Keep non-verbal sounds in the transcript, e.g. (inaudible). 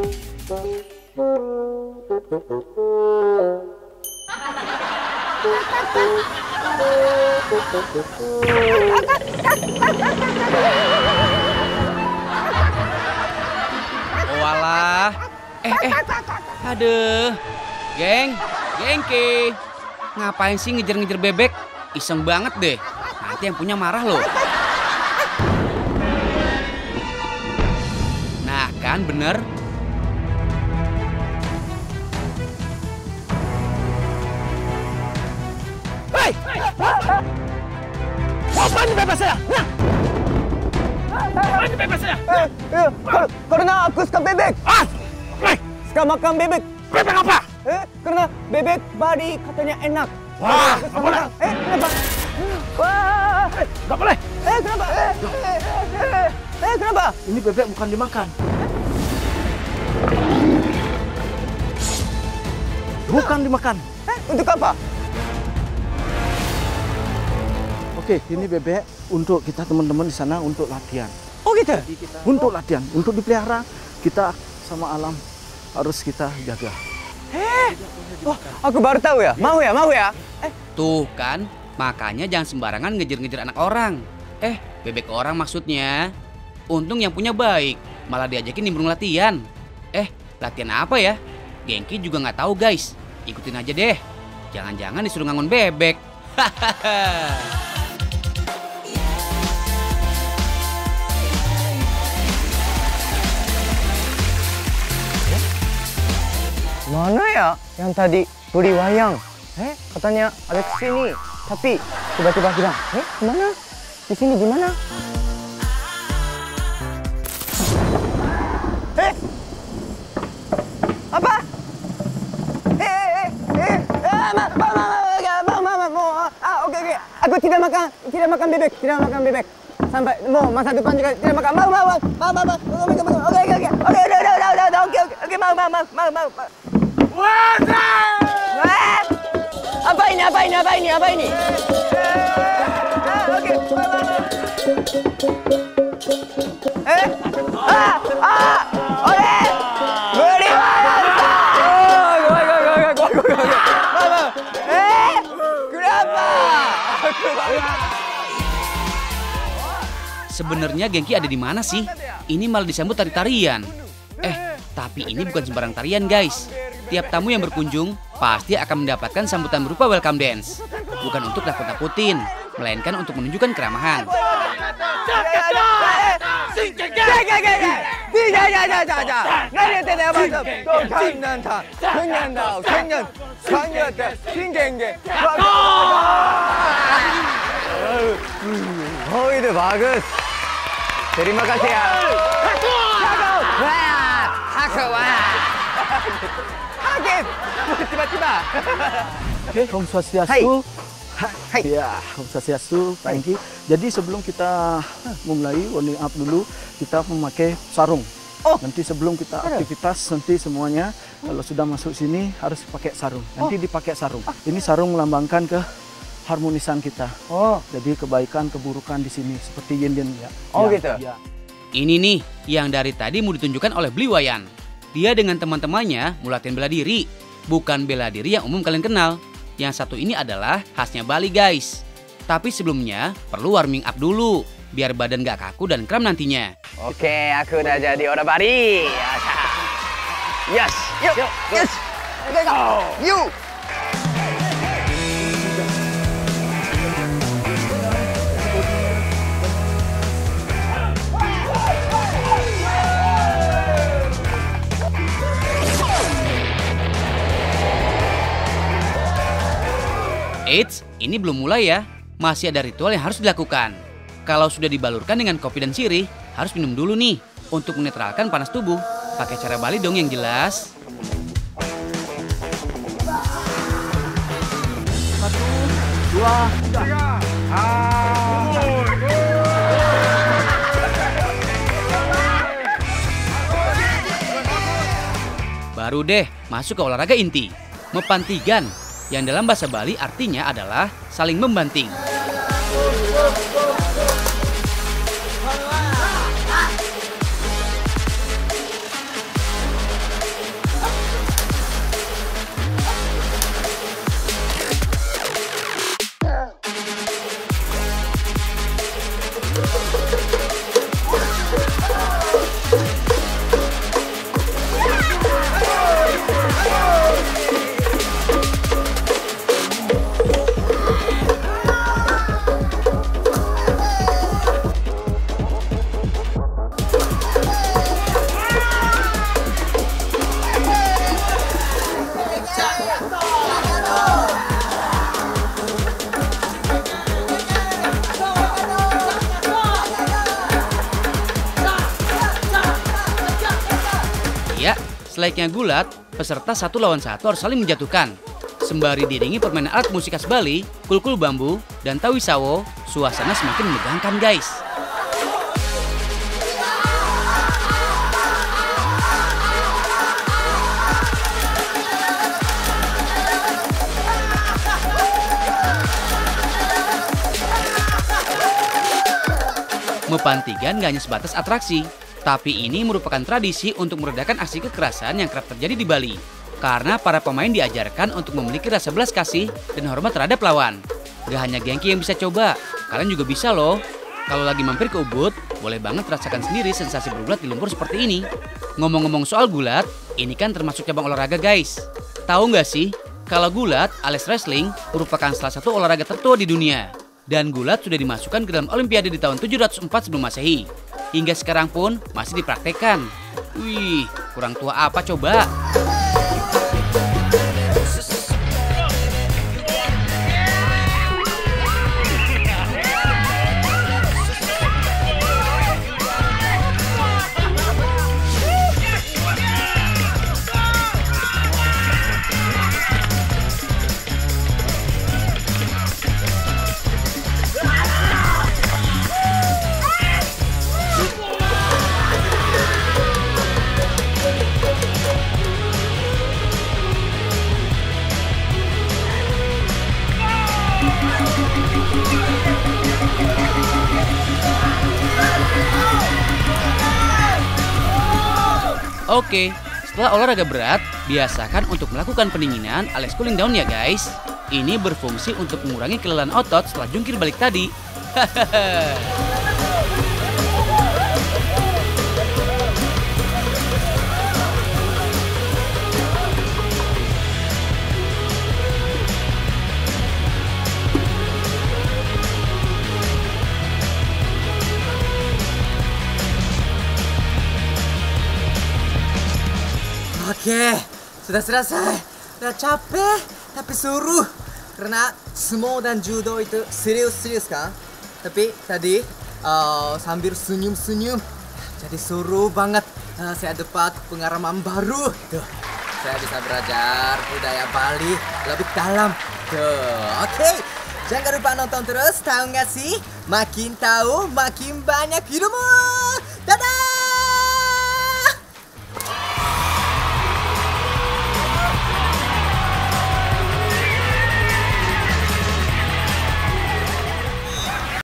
Oh alah. Eh, eh. Aduh. Geng, gengki. Ngapain sih ngejar-ngejar bebek? Iseng banget deh. Nanti yang punya marah loh. Nah kan bener. Apaan bebas saya? Apaan bebas saya? Eh, eh, kar- karena aku suka bebek. Ah! Hei! Suka makan bebek. Bebek apa? Eh, karena bebek bari katanya enak. Wah, suka nggak boleh. Eh, kenapa? Wah, Gak boleh. eh, kenapa? Eh, eh, eh, eh, eh, kenapa? Ini bebek bukan dimakan. Bukan dimakan. Eh, untuk apa? Oke, ini bebek untuk kita teman-teman di sana untuk latihan. Oh gitu? Untuk latihan, untuk dipelihara kita sama alam harus kita jaga. Eh, oh, aku baru tahu ya. Mau ya, mau ya. Eh, Tuh kan, makanya jangan sembarangan ngejar-ngejar anak orang. Eh, bebek orang maksudnya. Untung yang punya baik, malah diajakin nimbrung latihan. Eh, latihan apa ya? Gengki juga nggak tahu guys. Ikutin aja deh. Jangan-jangan disuruh ngangon bebek. Hahaha. (laughs) ya yang tadi beli wayang? Eh, katanya ada ke sini. Tapi tiba-tiba bilang, eh, kemana? Di sini di mana? Eh, apa? Eh, eh, eh, eh, ma, ma, ma, ma, ma, ma, ma, ma, ah, oke, oke. Aku tidak makan, tidak makan bebek, tidak makan bebek. Sampai mau masa depan juga tidak makan. Mau, mau, mau, mau, mau, mau, oke, oke, oke, oke, oke, oke, udah, udah, udah, udah, udah, oke, oke, oke, mau, mau, mau, mau, mau, mau. Apa ini? Apa ini? Apa ini? Apa ini? Ah, Oke. Eh? Ah! Ah! Oke. Beri wayang. Oh, go, go, go, go, go, go, go. Mama. Eh? Kenapa? Sebenarnya Gengki ada di mana sih? Ini malah disambut tari-tarian. Eh, tapi ini bukan sembarang tarian guys. Tiap tamu yang berkunjung pasti akan mendapatkan sambutan berupa welcome dance. Bukan untuk nakut-nakutin, melainkan untuk menunjukkan keramahan. Oh bagus. Terima kasih ya. Wah, aku wah. (laughs) Tiba-tiba. Oke, Om Swastiastu. Hai. Hai. Ya, Om Swastiastu, Pak Engki. Jadi sebelum kita memulai warming up dulu, kita memakai sarung. Oh. Nanti sebelum kita aktivitas, nanti semuanya kalau sudah masuk sini harus pakai sarung. Nanti Oh. dipakai sarung. Ini sarung melambangkan ke harmonisan kita. Oh, Jadi kebaikan, keburukan di sini seperti yin dan ya. Oh, ya, gitu? Ya. Ini nih yang dari tadi mau ditunjukkan oleh Bliwayan. Dia dengan teman-temannya mau latihan bela diri. Bukan bela diri yang umum kalian kenal. Yang satu ini adalah khasnya Bali guys. Tapi sebelumnya perlu warming up dulu. Biar badan gak kaku dan kram nantinya. oke, aku udah jadi orang bari. Yes, yuk, yes, let's go, yuk. Eits, ini belum mulai ya. Masih ada ritual yang harus dilakukan. Kalau sudah dibalurkan dengan kopi dan sirih, harus minum dulu nih untuk menetralkan panas tubuh. Pakai cara Bali dong yang jelas. Dua, tiga. Baru deh masuk ke olahraga inti, mepantigan. Yang dalam bahasa Bali artinya adalah saling membanting. Selayaknya gulat, peserta satu lawan satu harus saling menjatuhkan. Sembari diiringi permainan alat musik khas Bali, kulkul bambu, dan tawi sawo, suasana semakin menegangkan guys. Mepantigan gak hanya sebatas atraksi, tapi ini merupakan tradisi untuk meredakan aksi kekerasan yang kerap terjadi di Bali. Karena para pemain diajarkan untuk memiliki rasa belas kasih dan hormat terhadap lawan. Gak hanya Genki yang bisa coba, kalian juga bisa loh. Kalau lagi mampir ke Ubud, boleh banget rasakan sendiri sensasi bergulat di lumpur seperti ini. Ngomong-ngomong soal gulat, ini kan termasuk cabang olahraga guys. Tahu nggak sih, kalau gulat alias wrestling merupakan salah satu olahraga tertua di dunia. Dan gulat sudah dimasukkan ke dalam Olimpiade di tahun 704 sebelum Masehi. Hingga sekarang pun masih dipraktekkan. Wih, kurang tua apa coba? Oke, setelah olahraga berat, biasakan untuk melakukan pendinginan alias cooling down ya guys. Ini berfungsi untuk mengurangi kelelahan otot setelah jungkir balik tadi. (laughs) Oke, sudah selesai. Udah capek, tapi suruh. Karena sumo dan judo itu serius-serius kan. Tapi tadi uh, sambil senyum-senyum, jadi suruh banget. Uh, saya dapat pengalaman baru. Tuh, saya bisa belajar budaya Bali lebih dalam. Tuh, oke. Jangan lupa nonton terus, tahu nggak sih? Makin tahu, makin banyak ilmu. Dadah!